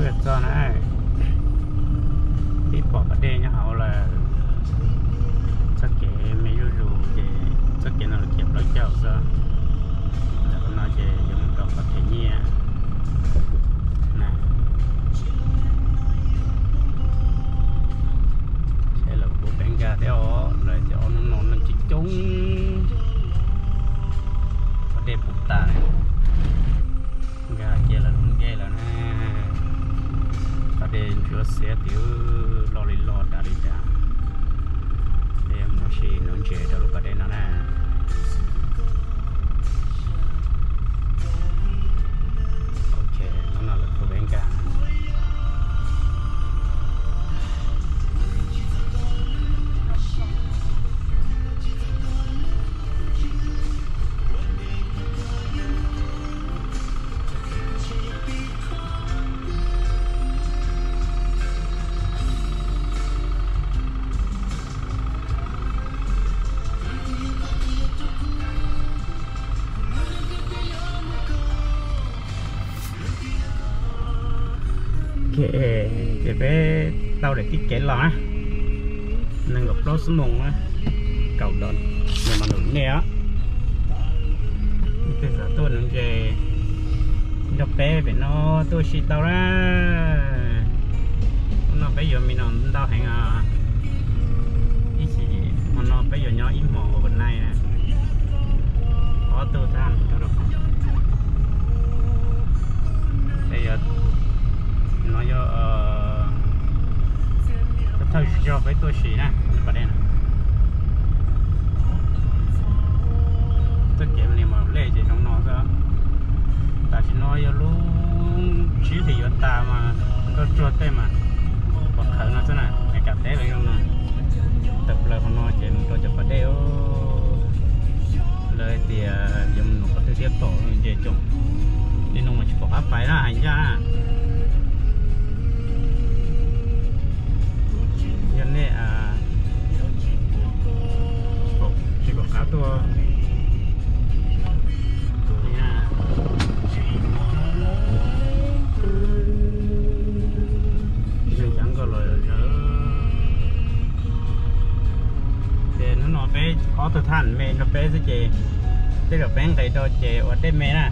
tuyệt cho này. Ít bỏ cái đê nhá hậu là chắc kể mấy rù rù thì chắc kể nó là kẹp lấy chậu sao là con nói thì dùng trồng có thể nhẹ này. Sẽ là bộ bánh gà đeo rồi cho nó nó nó chỉ trúng có đê bụng ta này. Để chúa sẽ tiểu lo lì lo đã đi ra để mà xí nó chế đó lúc có để nó nè. Sau để tiết kế lo nâng gọc lô xuống mùng cầu đòn nhưng mà nổi nè á. Bây giờ tôi nâng về đọc bé về nó, tôi xịt tao ra. Nó bây giờ mình nằm tao hẹn à ý gì? Mà nó bây giờ nhỏ ít mỏ ở bên này nè. Có tôi tham tôi được bây giờ nó cho ờ, ờ thời cho với tôi xỉ nè vào đây nè. Tôi kiếm liền mà lệ chỉ trong nó ra ta chỉ nói cho luôn chỉ thì cho ta mà có chuột thế mà. Còn khởi nó thế này cái cả thế vậy không nè? Tập lời con nói chuyện tôi chụp vào đây lời thì à, dùng nó có thể tiếp tổ về chung nên nó mà chỉ có áp phải là hành ra tức là bé cái đó chị ở đây mẹ nè.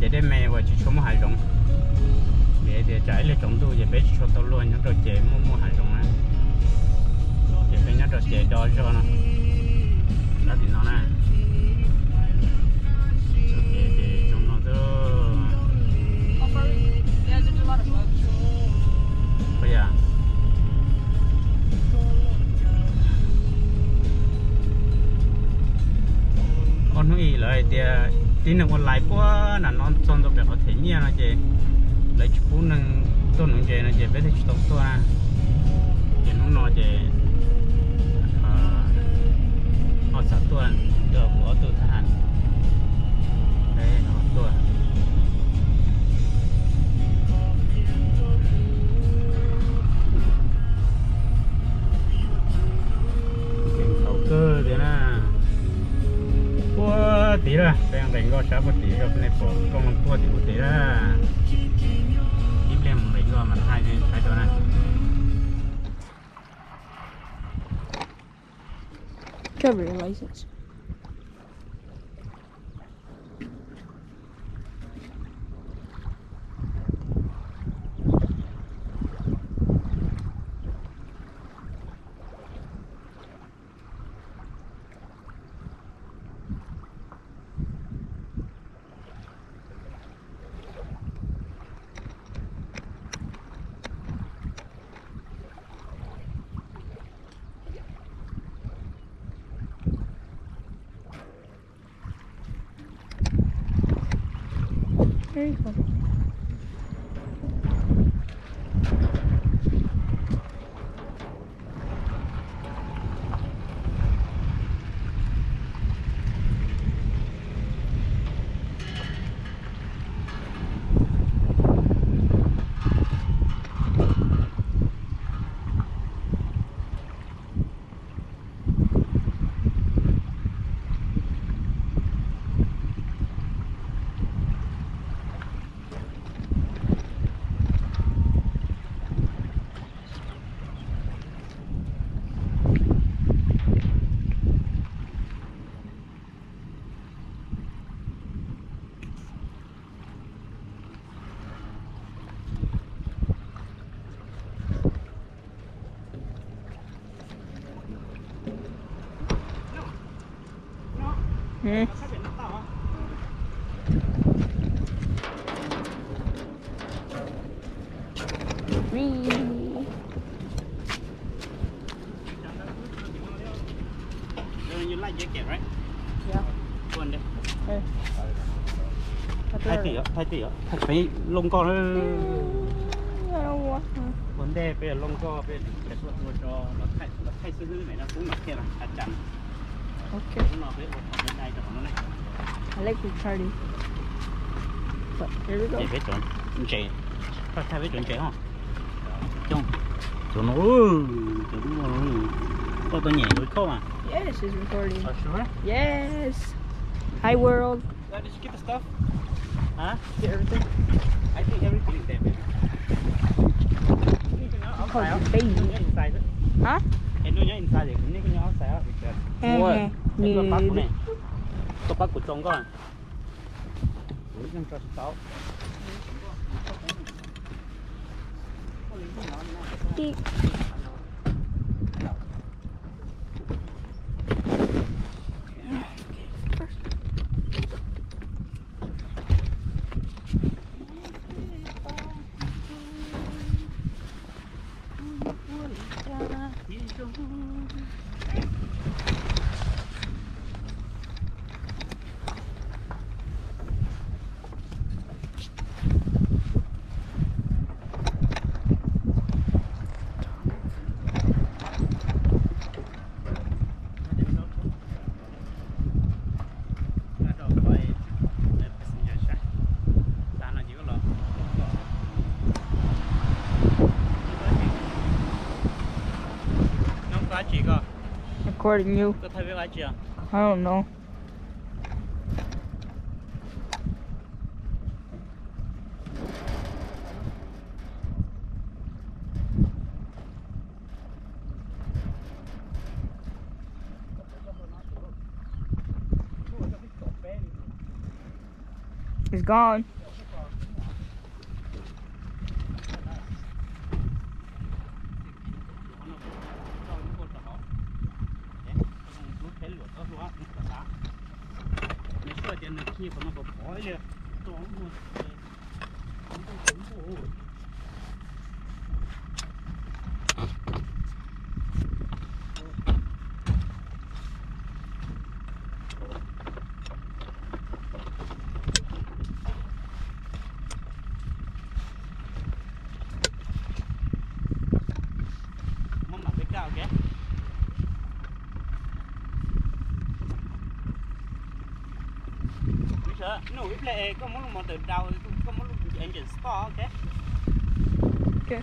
Chị đây mẹ và chị xuống hải rộng. Để để trái lên trồng tu về bé cho tao luôn nó rồi chế mua mua hải rong á. Chế bé nhớ rồi chế đo cho nó. Đó thì nó nè. Chế chế trong nó đó bây lời nuôi lại thì tí nữa còn lại quá là non son đó phải có thể nhia nó chơi lấy chụp chú nâng tôi nâng chế là chế biết thì tóc tôi à chơi nó nói chơi à, họ sát tuần được của tôi thằng đây họ tuần tí ra đang đánh gọi cháu một tí rồi bên này bỏ con một qua thì một tí ra ít lên mấy cái mà hai cái hai chỗ này Trevor your license. Very cool. Uh, you like jacket, right? Yeah. Quần đây. Hey. Hai tỷ ạ, hai tỷ ạ. Thật phải lông co nó vấn đề giờ lông co bây giờ cái một cho nó thay nó thay sư này nó cũng mặc kia là chặt chắn Okay. I like Ricciardi. Here we go. Để biết chuẩn. Chuẩn chạy. Phải thay biết chuẩn chạy không? Oh. Chuẩn Oh. Oh, ôi. Có tôi? Yes, it's recording. Sure? Yes. Hi world. Did you get the stuff? Huh? Get everything? I think everything is there, baby. Because baby. Huh? And no, you're inside. You can outside. What? Này. Cái bắt của trong con. Ủa, nhưng cho tao. Beep. chị cơ Recording you. có thấy với ai chị 告说我你说啥你说点那屁股那个跑玩意么装不死部不 Bây giờ, nó biết là có muốn một từ đầu, có muốn engine start, ok? Okay.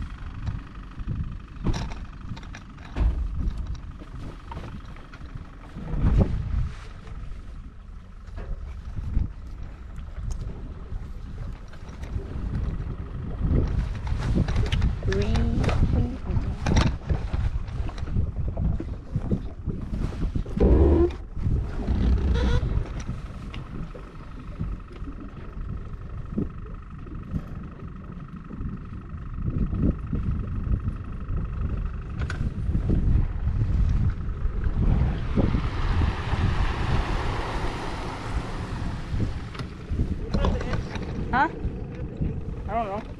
Huh? I don't know.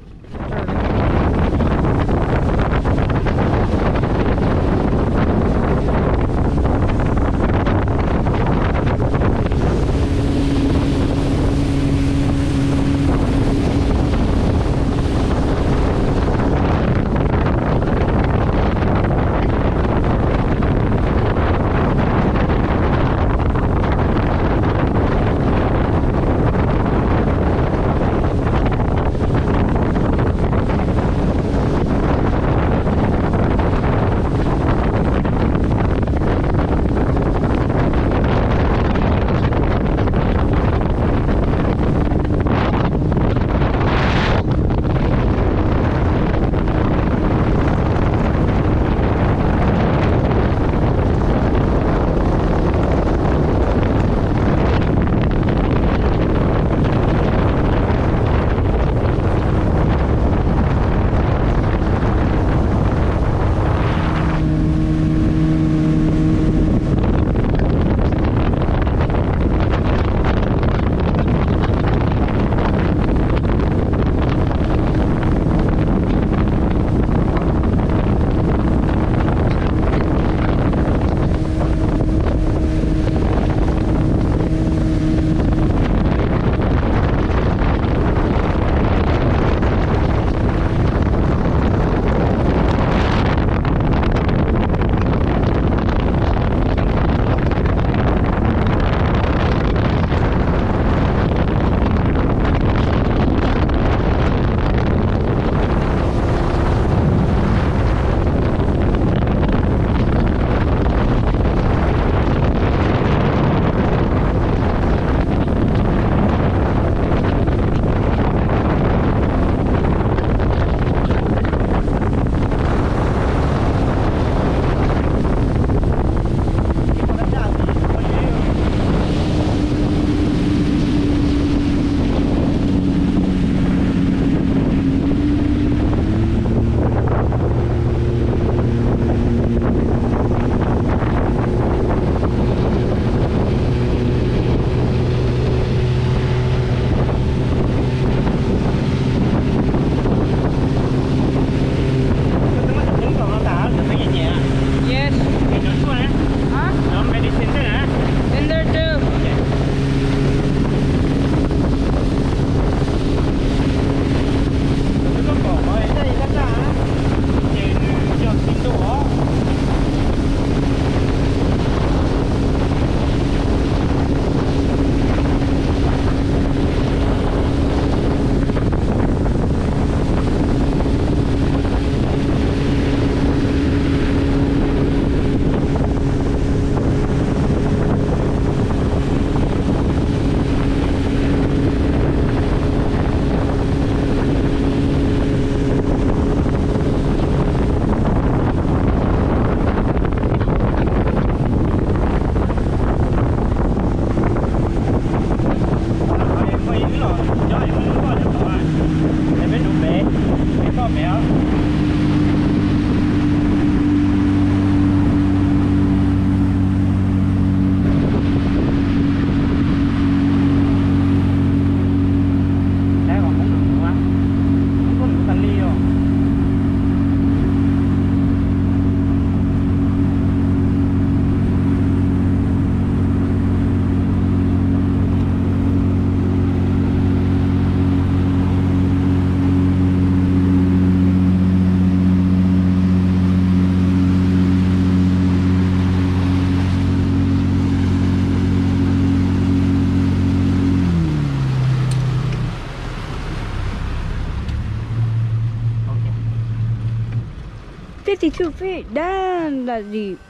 52 feet. Damn, that's deep.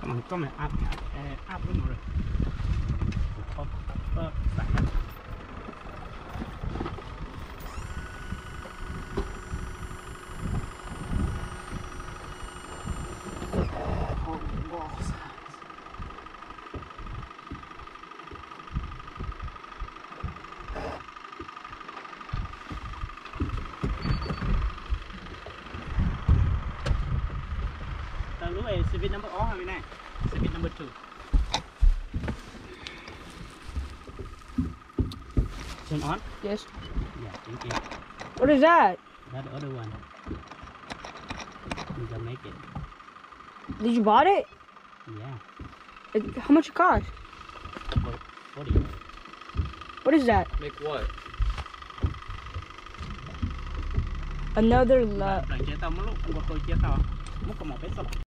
Come on, come on, up, uh, up luôn rồi. Này speed number ó hay này? Speed number two. Turn on? Yes. Yeah, thank you. What is that? That other one. You can make it. Did you bought it? Yeah. Like, How much it cost? Forty. What is that? Make what? Another la. Lần chế tao một